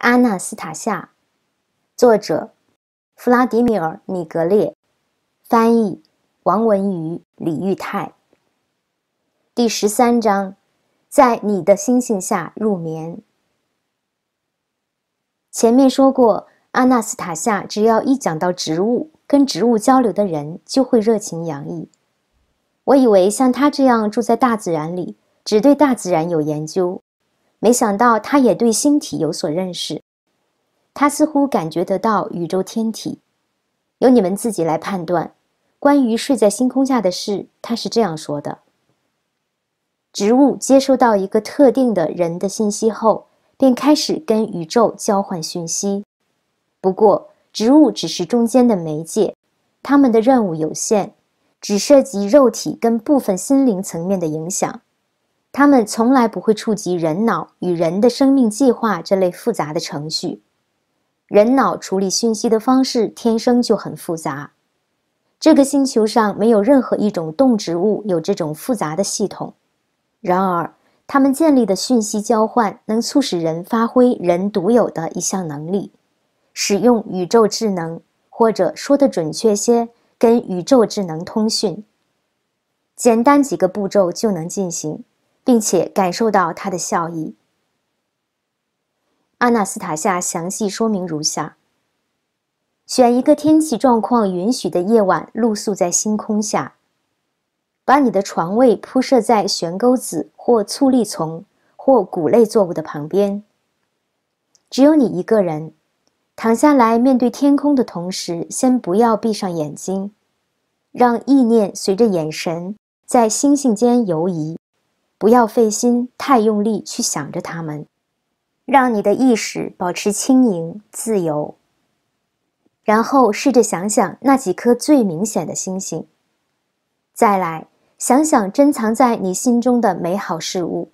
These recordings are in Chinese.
阿纳斯塔夏，作者弗拉迪米尔·米格列，翻译王文瑜、李玉泰。第十三章，在你的星星下入眠。前面说过，阿纳斯塔夏只要一讲到植物，跟植物交流的人就会热情洋溢。我以为像他这样住在大自然里，只对大自然有研究。没想到他也对星体有所认识，他似乎感觉得到宇宙天体。由你们自己来判断。关于睡在星空下的事，他是这样说的：植物接收到一个特定的人的信息后，便开始跟宇宙交换讯息。不过，植物只是中间的媒介，他们的任务有限，只涉及肉体跟部分心灵层面的影响。他们从来不会触及人脑与人的生命计划这类复杂的程序。人脑处理讯息的方式天生就很复杂。这个星球上没有任何一种动植物有这种复杂的系统。然而，他们建立的讯息交换能促使人发挥人独有的一项能力：使用宇宙智能，或者说的准确些，跟宇宙智能通讯。简单几个步骤就能进行。并且感受到它的效益。阿纳斯塔夏详细说明如下：选一个天气状况允许的夜晚，露宿在星空下，把你的床位铺设在悬钩子或醋栗丛或谷类作物的旁边。只有你一个人，躺下来面对天空的同时，先不要闭上眼睛，让意念随着眼神在星星间游移。不要费心太用力去想着它们，让你的意识保持轻盈自由。然后试着想想那几颗最明显的星星。再来想想珍藏在你心中的美好事物，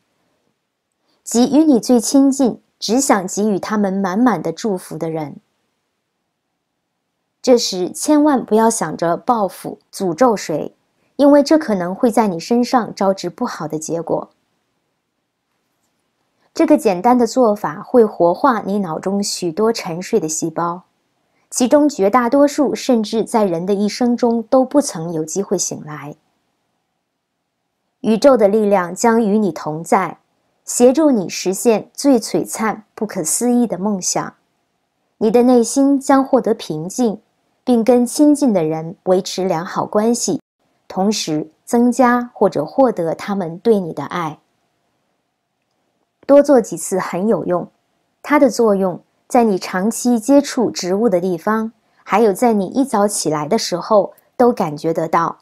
及与你最亲近、只想给予他们满满的祝福的人。这时千万不要想着报复、诅咒谁。因为这可能会在你身上招致不好的结果。这个简单的做法会活化你脑中许多沉睡的细胞，其中绝大多数甚至在人的一生中都不曾有机会醒来。宇宙的力量将与你同在，协助你实现最璀璨、不可思议的梦想。你的内心将获得平静，并跟亲近的人维持良好关系。同时增加或者获得他们对你的爱。多做几次很有用，它的作用在你长期接触植物的地方，还有在你一早起来的时候都感觉得到。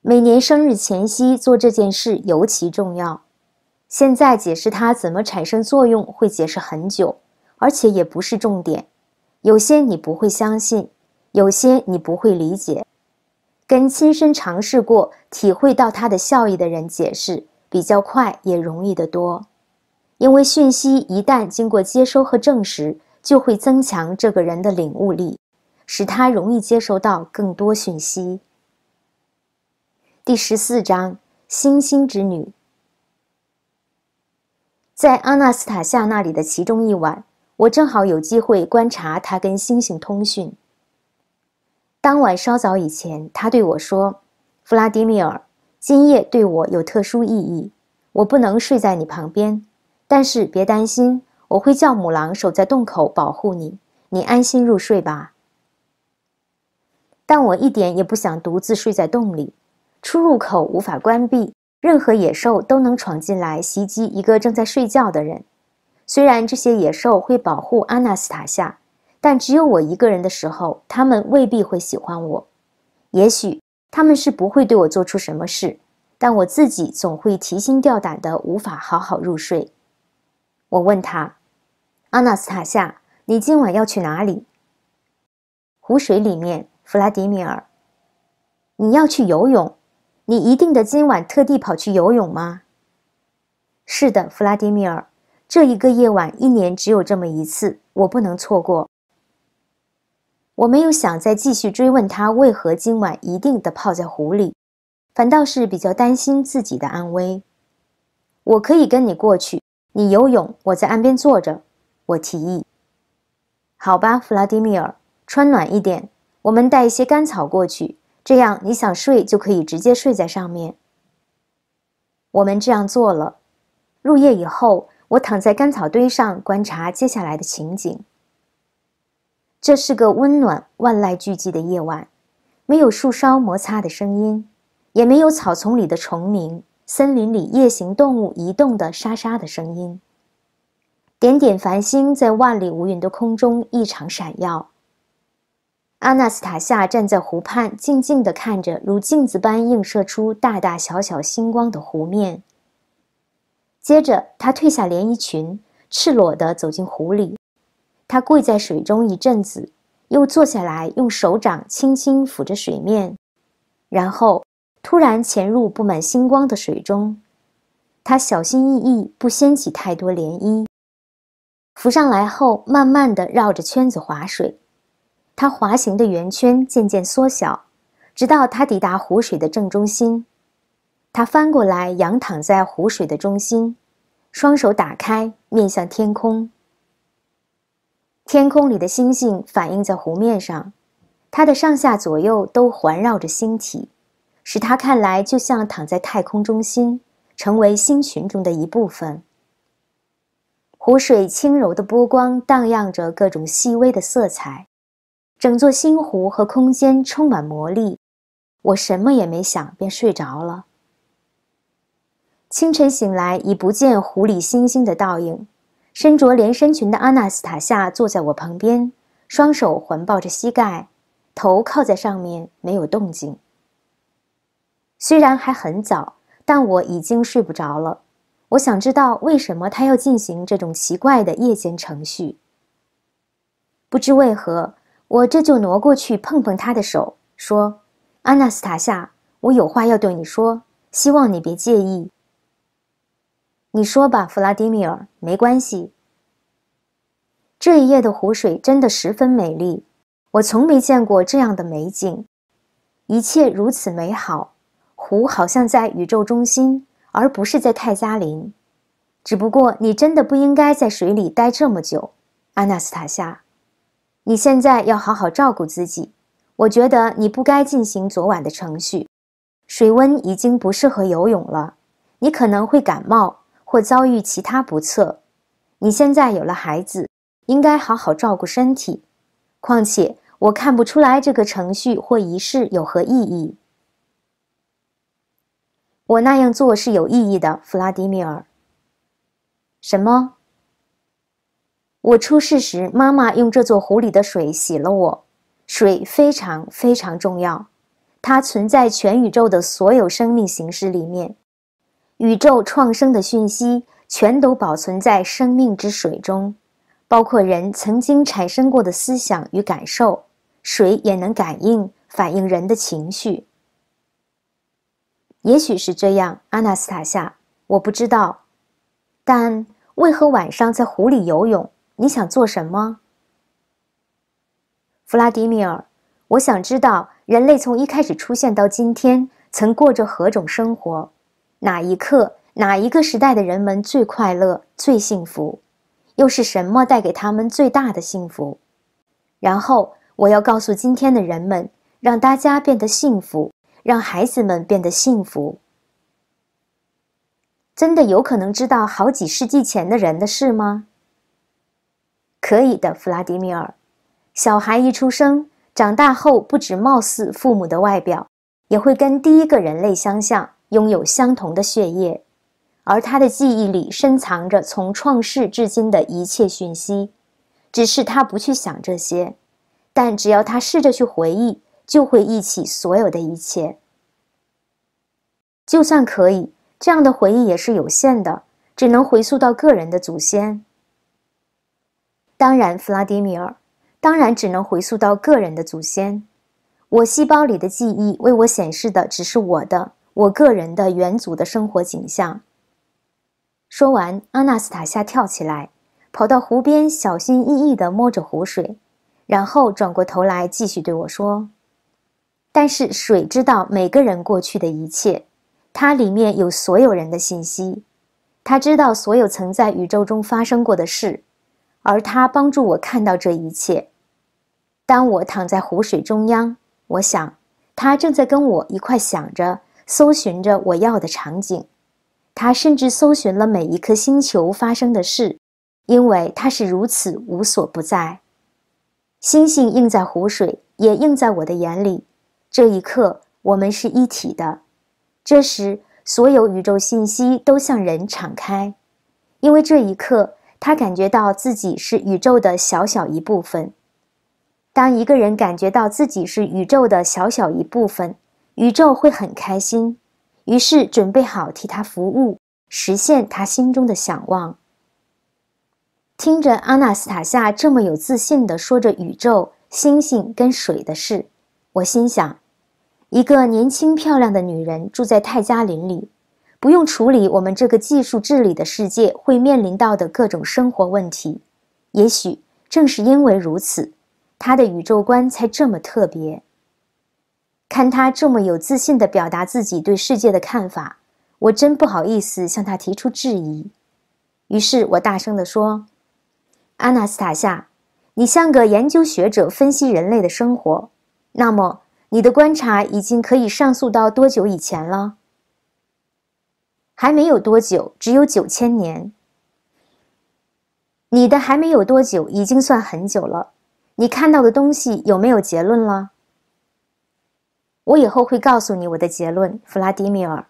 每年生日前夕做这件事尤其重要。现在解释它怎么产生作用会解释很久，而且也不是重点。有些你不会相信，有些你不会理解。跟亲身尝试过、体会到它的效益的人解释比较快，也容易得多。因为讯息一旦经过接收和证实，就会增强这个人的领悟力，使他容易接收到更多讯息。第十四章：星星之女。在阿纳斯塔夏那里的其中一晚，我正好有机会观察他跟星星通讯。当晚稍早以前，他对我说：“弗拉迪米尔，今夜对我有特殊意义，我不能睡在你旁边，但是别担心，我会叫母狼守在洞口保护你，你安心入睡吧。”但我一点也不想独自睡在洞里，出入口无法关闭，任何野兽都能闯进来袭击一个正在睡觉的人。虽然这些野兽会保护阿纳斯塔夏。但只有我一个人的时候，他们未必会喜欢我。也许他们是不会对我做出什么事，但我自己总会提心吊胆的，无法好好入睡。我问他：“阿纳斯塔夏，你今晚要去哪里？”湖水里面，弗拉迪米尔。你要去游泳？你一定得今晚特地跑去游泳吗？是的，弗拉迪米尔。这一个夜晚，一年只有这么一次，我不能错过。我没有想再继续追问他为何今晚一定得泡在湖里，反倒是比较担心自己的安危。我可以跟你过去，你游泳，我在岸边坐着。我提议。好吧，弗拉迪米尔，穿暖一点，我们带一些干草过去，这样你想睡就可以直接睡在上面。我们这样做了。入夜以后，我躺在干草堆上观察接下来的情景。这是个温暖、万籁俱寂的夜晚，没有树梢摩擦的声音，也没有草丛里的虫鸣、森林里夜行动物移动的沙沙的声音。点点繁星在万里无云的空中异常闪耀。阿纳斯塔夏站在湖畔，静静地看着如镜子般映射出大大小小星光的湖面。接着，她褪下连衣裙，赤裸地走进湖里。他跪在水中一阵子，又坐下来，用手掌轻轻抚着水面，然后突然潜入布满星光的水中。他小心翼翼，不掀起太多涟漪。浮上来后，慢慢地绕着圈子划水。他滑行的圆圈渐渐缩小，直到他抵达湖水的正中心。他翻过来，仰躺在湖水的中心，双手打开，面向天空。天空里的星星反映在湖面上，它的上下左右都环绕着星体，使它看来就像躺在太空中心，成为星群中的一部分。湖水轻柔的波光荡漾着各种细微的色彩，整座星湖和空间充满魔力。我什么也没想，便睡着了。清晨醒来，已不见湖里星星的倒影。身着连身裙的阿纳斯塔夏坐在我旁边，双手环抱着膝盖，头靠在上面，没有动静。虽然还很早，但我已经睡不着了。我想知道为什么他要进行这种奇怪的夜间程序。不知为何，我这就挪过去碰碰他的手，说：“阿纳斯塔夏，我有话要对你说，希望你别介意。”你说吧，弗拉迪米尔，没关系。这一夜的湖水真的十分美丽，我从没见过这样的美景，一切如此美好，湖好像在宇宙中心。而不是在泰加林，只不过你真的不应该在水里待这么久，阿纳斯塔夏。你现在要好好照顾自己。我觉得你不该进行昨晚的程序，水温已经不适合游泳了，你可能会感冒或遭遇其他不测。你现在有了孩子，应该好好照顾身体。况且我看不出来这个程序或仪式有何意义。我那样做是有意义的，弗拉迪米尔。什么？我出事时，妈妈用这座湖里的水洗了我。水非常非常重要，它存在全宇宙的所有生命形式里面。宇宙创生的讯息全都保存在生命之水中，包括人曾经产生过的思想与感受。水也能感应、反映人的情绪。也许是这样，阿纳斯塔夏，我不知道。但为何晚上在湖里游泳？你想做什么，弗拉迪米尔？我想知道人类从一开始出现到今天，曾过着何种生活？哪一刻、哪一个时代的人们最快乐、最幸福？又是什么带给他们最大的幸福？然后我要告诉今天的人们，让大家变得幸福。让孩子们变得幸福，真的有可能知道好几世纪前的人的事吗？可以的，弗拉迪米尔。小孩一出生，长大后不止貌似父母的外表，也会跟第一个人类相像，拥有相同的血液，而他的记忆里深藏着从创世至今的一切讯息，只是他不去想这些，但只要他试着去回忆。就会忆起所有的一切。就算可以，这样的回忆也是有限的，只能回溯到个人的祖先。当然，弗拉迪米尔，当然只能回溯到个人的祖先。我细胞里的记忆为我显示的只是我的、我个人的元祖的生活景象。说完，阿纳斯塔夏跳起来，跑到湖边，小心翼翼地摸着湖水，然后转过头来继续对我说。但是水知道每个人过去的一切，它里面有所有人的信息，它知道所有曾在宇宙中发生过的事，而它帮助我看到这一切。当我躺在湖水中央，我想，它正在跟我一块想着、搜寻着我要的场景。他甚至搜寻了每一颗星球发生的事，因为它是如此无所不在。星星映在湖水，也映在我的眼里。这一刻，我们是一体的。这时，所有宇宙信息都向人敞开，因为这一刻，他感觉到自己是宇宙的小小一部分。当一个人感觉到自己是宇宙的小小一部分，宇宙会很开心，于是准备好替他服务，实现他心中的想望。听着阿纳斯塔夏这么有自信地说着宇宙、星星跟水的事，我心想：一个年轻漂亮的女人住在泰加林里，不用处理我们这个技术治理的世界会面临到的各种生活问题。也许正是因为如此。他的宇宙观才这么特别。看他这么有自信地表达自己对世界的看法，我真不好意思向他提出质疑。于是我大声地说：“阿纳斯塔夏，你像个研究学者分析人类的生活，那么你的观察已经可以上溯到多久以前了？还没有多久，只有九千年。你的还没有多久，已经算很久了。”你看到的东西有没有结论了？我以后会告诉你我的结论，弗拉迪米尔，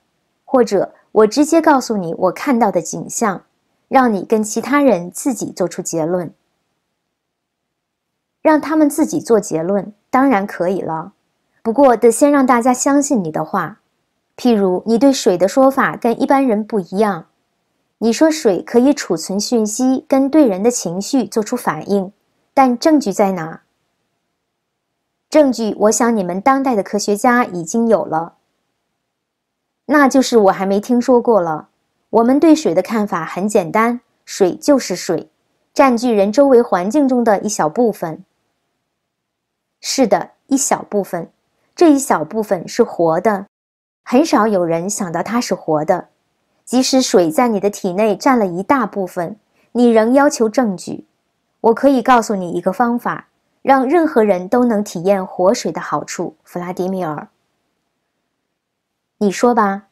或者我直接告诉你我看到的景象，让你跟其他人自己做出结论。让他们自己做结论当然可以了，不过得先让大家相信你的话。譬如你对水的说法跟一般人不一样，你说水可以储存讯息，跟对人的情绪做出反应。但证据在哪？证据，我想你们当代的科学家已经有了。那就是我还没听说过了。我们对水的看法很简单：水就是水，占据人周围环境中的一小部分。是的，一小部分。这一小部分是活的，很少有人想到它是活的。即使水在你的体内占了一大部分，你仍要求证据。我可以告诉你一个方法，让任何人都能体验活水的好处，弗拉迪米尔。你说吧。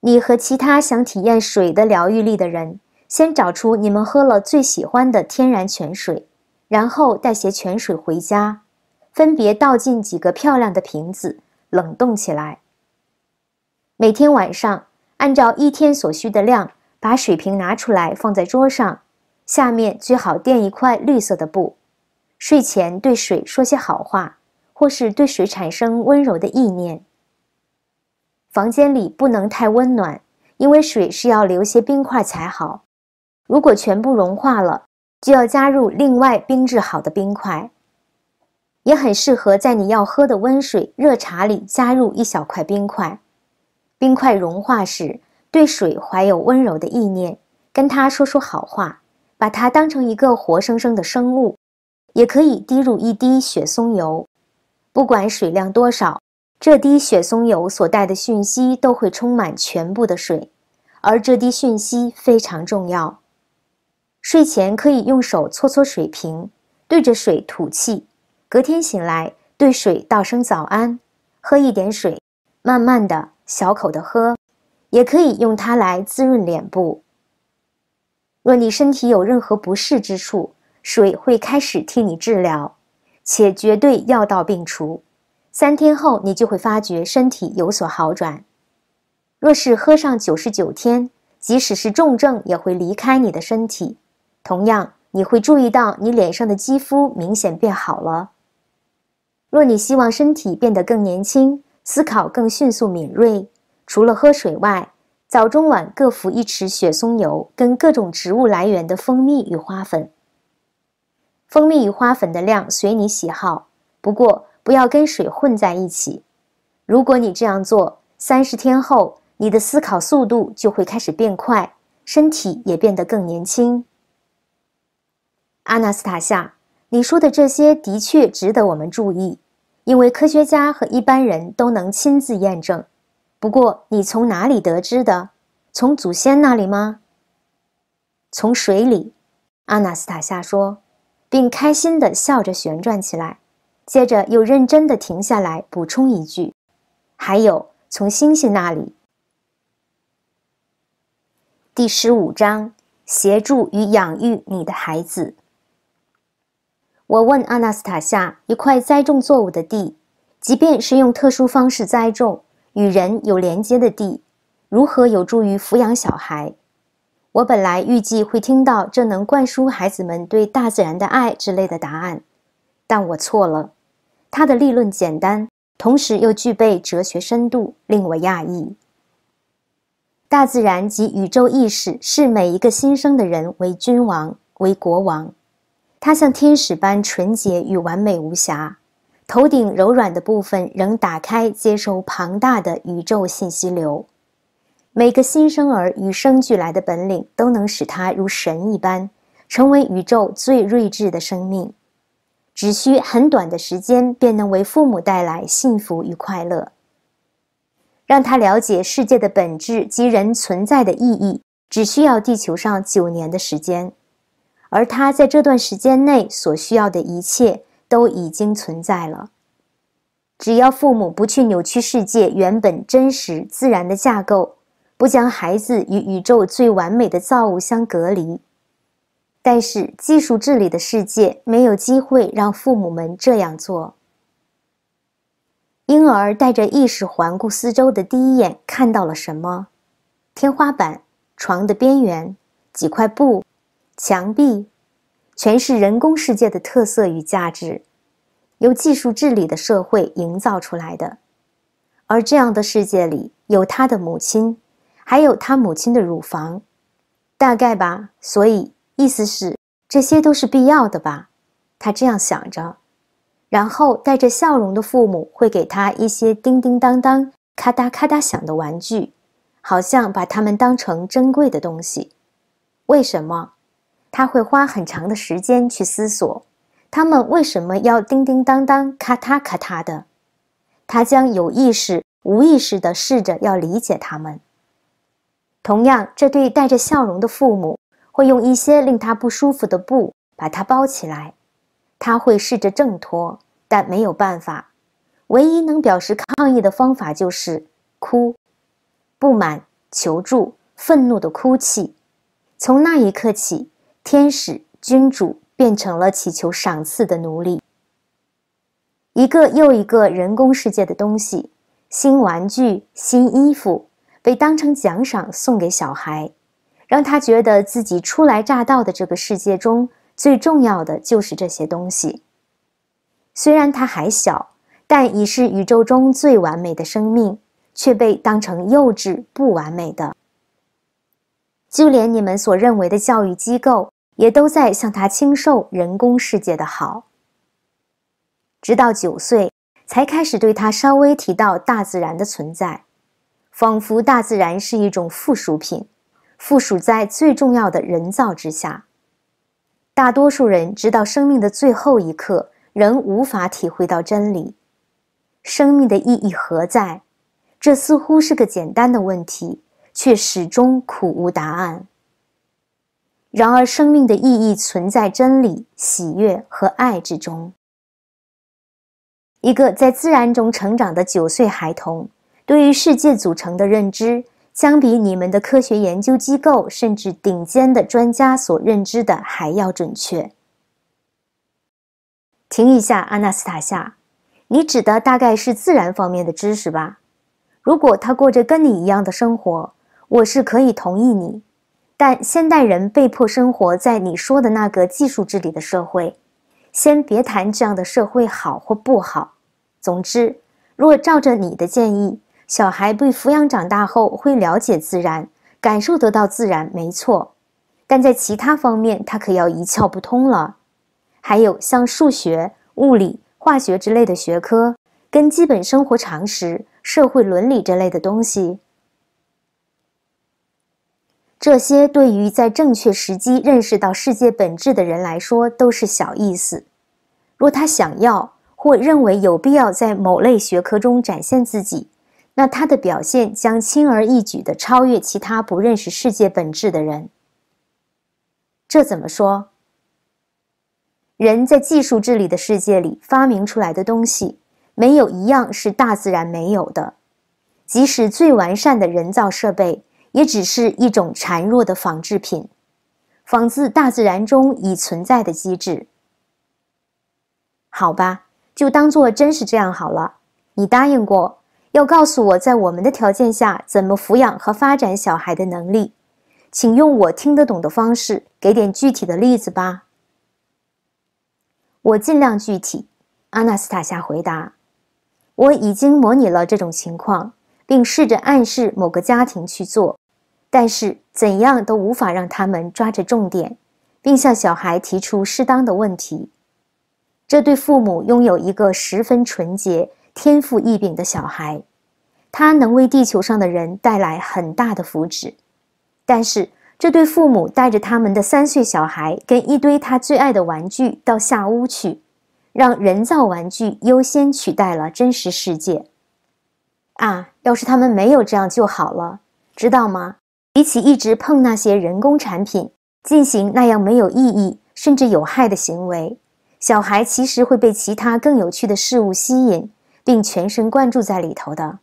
你和其他想体验水的疗愈力的人，先找出你们喝了最喜欢的天然泉水，然后带些泉水回家，分别倒进几个漂亮的瓶子，冷冻起来。每天晚上，按照一天所需的量，把水瓶拿出来放在桌上。下面最好垫一块绿色的布，睡前对水说些好话，或是对水产生温柔的意念。房间里不能太温暖，因为水是要留些冰块才好。如果全部融化了，就要加入另外冰制好的冰块。也很适合在你要喝的温水、热茶里加入一小块冰块。冰块融化时，对水怀有温柔的意念，跟他说说好话。把它当成一个活生生的生物，也可以滴入一滴雪松油。不管水量多少，这滴雪松油所带的讯息都会充满全部的水，而这滴讯息非常重要。睡前可以用手搓搓水瓶，对着水吐气。隔天醒来，对水道声早安，喝一点水，慢慢的小口的喝，也可以用它来滋润脸部。若你身体有任何不适之处，水会开始替你治疗，且绝对药到病除。三天后，你就会发觉身体有所好转。若是喝上九十九天，即使是重症也会离开你的身体。同样，你会注意到你脸上的肌肤明显变好了。若你希望身体变得更年轻，思考更迅速敏锐，除了喝水外，早中晚各服一匙雪松油，跟各种植物来源的蜂蜜与花粉。蜂蜜与花粉的量随你喜好，不过不要跟水混在一起。如果你这样做，三十天后你的思考速度就会开始变快，身体也变得更年轻。阿纳斯塔夏，你说的这些的确值得我们注意，因为科学家和一般人都能亲自验证。不过，你从哪里得知的？从祖先那里吗？从水里。阿纳斯塔夏说，并开心地笑着旋转起来，接着又认真地停下来，补充一句：“还有，从星星那里。”第十五章：协助与养育你的孩子。我问阿纳斯塔夏：“一块栽种作物的地，即便是用特殊方式栽种，与人有连接的地，如何有助于抚养小孩？”我本来预计会听到这能灌输孩子们对大自然的爱之类的答案，但我错了。他的立论简单，同时又具备哲学深度，令我讶异。大自然及宇宙意识视每一个新生的人为君王，为国王。他像天使般纯洁与完美无瑕，头顶柔软的部分仍打开，接收庞大的宇宙信息流。每个新生儿与生俱来的本领都能使他如神一般，成为宇宙最睿智的生命。只需很短的时间，便能为父母带来幸福与快乐。让他了解世界的本质及人存在的意义，只需要地球上九年的时间。而他在这段时间内所需要的一切都已经存在了。只要父母不去扭曲世界原本真实自然的架构。不将孩子与宇宙最完美的造物相隔离，但是技术治理的世界没有机会让父母们这样做。婴儿带着意识环顾四周的第一眼看到了什么？天花板、床的边缘、几块布、墙壁，全是人工世界的特色与价值，由技术治理的社会营造出来的。而这样的世界里有他的母亲。还有他母亲的乳房，大概吧。所以意思是这些都是必要的吧？他这样想着。然后带着笑容的父母会给他一些叮叮当当、咔嗒咔嗒响的玩具，好像把他们当成珍贵的东西。为什么？他会花很长的时间去思索，他们为什么要叮叮当当、咔嗒咔嗒的？他将有意识、无意识地试着要理解他们。同样，这对带着笑容的父母会用一些令他不舒服的布把他包起来，他会试着挣脱，但没有办法。唯一能表示抗议的方法就是哭，不满、求助、愤怒的哭泣。从那一刻起，天使、君主变成了祈求赏赐的奴隶。一个又一个人工世界的东西，新玩具、新衣服。被当成奖赏送给小孩，让他觉得自己初来乍到的这个世界中最重要的就是这些东西。虽然他还小，但已是宇宙中最完美的生命，却被当成幼稚不完美的。就连你们所认为的教育机构，也都在向他倾受人工世界的好。直到九岁，才开始对他稍微提到大自然的存在。仿佛大自然是一种附属品，附属在最重要的人造之下。大多数人直到生命的最后一刻，仍无法体会到真理。生命的意义何在？这似乎是个简单的问题，却始终苦无答案。然而，生命的意义存在真理、喜悦和爱之中。一个在自然中成长的九岁孩童。对于世界组成的认知，相比你们的科学研究机构甚至顶尖的专家所认知的还要准确。停一下，阿纳斯塔夏，你指的大概是自然方面的知识吧？如果他过着跟你一样的生活，我是可以同意你。但现代人被迫生活在你说的那个技术治理的社会，先别谈这样的社会好或不好。总之，若照着你的建议，小孩被抚养长大后会了解自然，感受得到自然，没错。但在其他方面，他可要一窍不通了。还有像数学、物理、化学之类的学科，跟基本生活常识、社会伦理这类的东西，这些对于在正确时机认识到世界本质的人来说都是小意思。若他想要或认为有必要在某类学科中展现自己，那他的表现将轻而易举地超越其他不认识世界本质的人。这怎么说？人在技术治理的世界里发明出来的东西，没有一样是大自然没有的。即使最完善的人造设备，也只是一种孱弱的仿制品，仿自大自然中已存在的机制。好吧，就当做真是这样好了。你答应过要告诉我在我们的条件下怎么抚养和发展小孩的能力，请用我听得懂的方式给点具体的例子吧。我尽量具体。阿纳斯塔夏回答：“我已经模拟了这种情况，并试着暗示某个家庭去做，但是怎样都无法让他们抓着重点，并向小孩提出适当的问题。这对父母拥有一个十分纯洁。”天赋异禀的小孩，他能为地球上的人带来很大的福祉。但是，这对父母带着他们的三岁小孩跟一堆他最爱的玩具到下屋去，让人造玩具优先取代了真实世界。啊，要是他们没有这样就好了，知道吗？比起一直碰那些人工产品，进行那样没有意义甚至有害的行为，小孩其实会被其他更有趣的事物吸引。并全神贯注在里头的。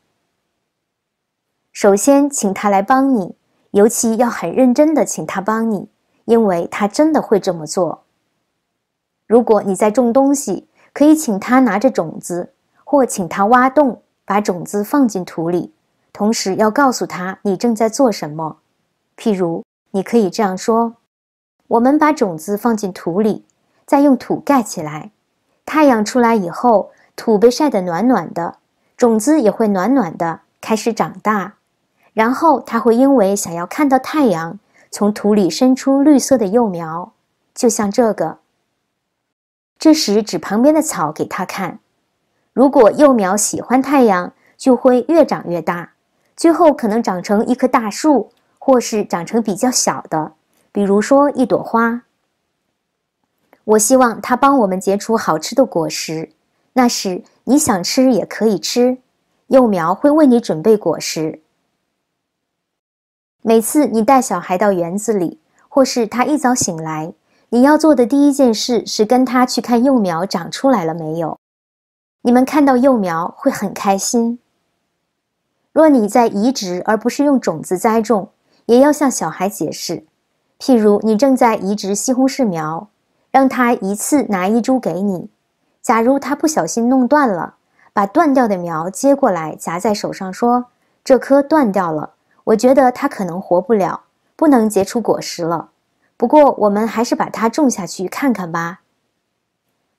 首先，请他来帮你，尤其要很认真的请他帮你，因为他真的会这么做。如果你在种东西，可以请他拿着种子，或请他挖洞，把种子放进土里，同时要告诉他你正在做什么。譬如，你可以这样说：“我们把种子放进土里，再用土盖起来。太阳出来以后。”土被晒得暖暖的，种子也会暖暖的开始长大，然后它会因为想要看到太阳，从土里伸出绿色的幼苗，就像这个。这时指旁边的草给他看，如果幼苗喜欢太阳，就会越长越大，最后可能长成一棵大树，或是长成比较小的，比如说一朵花。我希望它帮我们结出好吃的果实。那时你想吃也可以吃，幼苗会为你准备果实。每次你带小孩到园子里，或是他一早醒来，你要做的第一件事是跟他去看幼苗长出来了没有。你们看到幼苗会很开心。若你在移植而不是用种子栽种，也要向小孩解释。譬如你正在移植西红柿苗，让他一次拿一株给你。假如他不小心弄断了，把断掉的苗接过来夹在手上，说：“这棵断掉了，我觉得它可能活不了，不能结出果实了。不过我们还是把它种下去看看吧。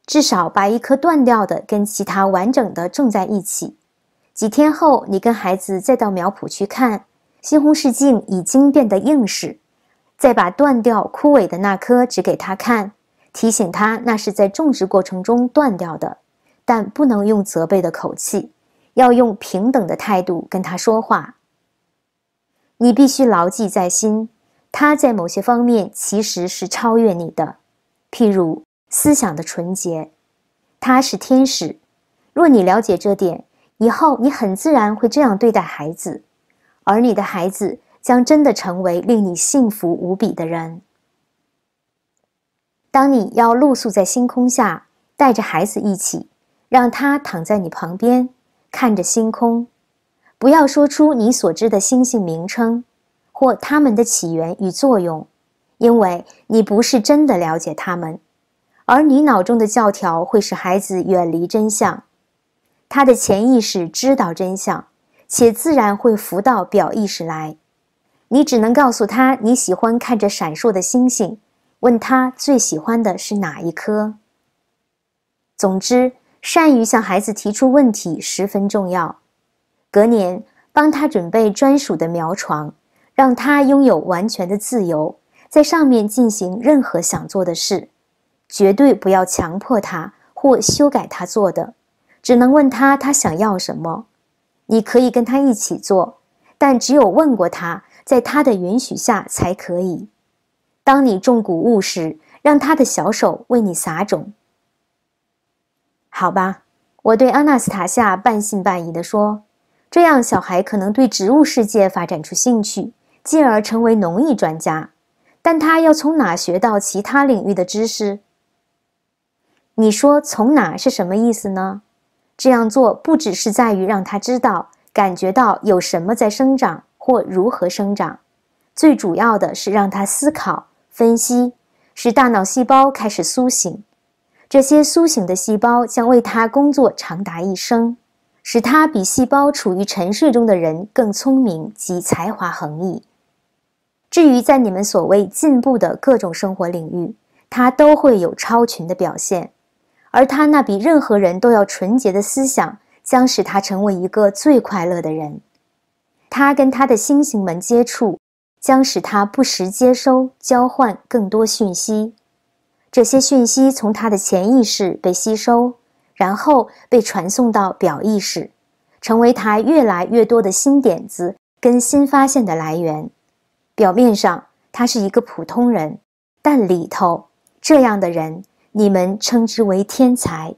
至少把一棵断掉的跟其他完整的种在一起。几天后，你跟孩子再到苗圃去看，西红柿茎已经变得硬实，再把断掉枯萎的那棵指给他看。”提醒他，那是在种植过程中断掉的，但不能用责备的口气，要用平等的态度跟他说话。你必须牢记在心，他在某些方面其实是超越你的，譬如思想的纯洁，他是天使。若你了解这点，以后你很自然会这样对待孩子，而你的孩子将真的成为令你幸福无比的人。当你要露宿在星空下，带着孩子一起，让他躺在你旁边，看着星空，不要说出你所知的星星名称，或它们的起源与作用，因为你不是真的了解它们，而你脑中的教条会使孩子远离真相，他的潜意识知道真相，且自然会浮到表意识来，你只能告诉他你喜欢看着闪烁的星星。问他最喜欢的是哪一颗？总之，善于向孩子提出问题十分重要。隔年，帮他准备专属的苗床，让他拥有完全的自由，在上面进行任何想做的事。绝对不要强迫他或修改他做的，只能问他他想要什么。你可以跟他一起做，但只有问过他，在他的允许下才可以。当你种谷物时，让他的小手为你撒种。好吧，我对阿纳斯塔夏半信半疑地说：“这样，小孩可能对植物世界发展出兴趣，进而成为农艺专家。但他要从哪学到其他领域的知识？”你说从哪是什么意思呢？这样做不只是在于让他知道、感觉到有什么在生长或如何生长，最主要的是让他思考、分析，使大脑细胞开始苏醒。这些苏醒的细胞将为他工作长达一生，使他比细胞处于沉睡中的人更聪明及才华横溢。至于在你们所谓进步的各种生活领域，他都会有超群的表现，而他那比任何人都要纯洁的思想将使他成为一个最快乐的人。他跟他的星星们接触，将使他不时接收、交换更多讯息。这些讯息从他的潜意识被吸收，然后被传送到表意识，成为他越来越多的新点子跟新发现的来源。表面上他是一个普通人，但里头这样的人，你们称之为天才。